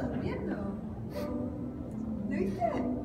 estaba durmiendo. ¿Lo viste?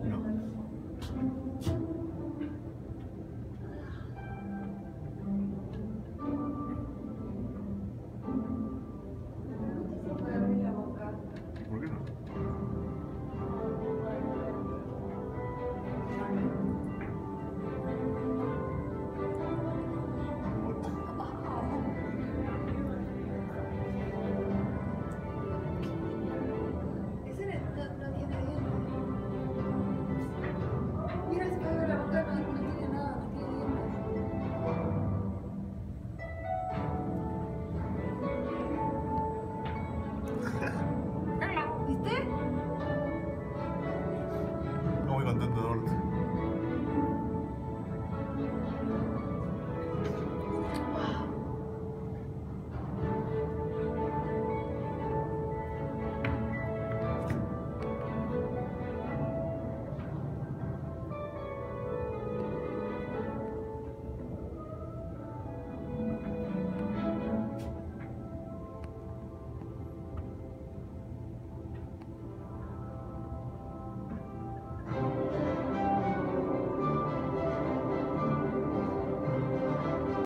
the world.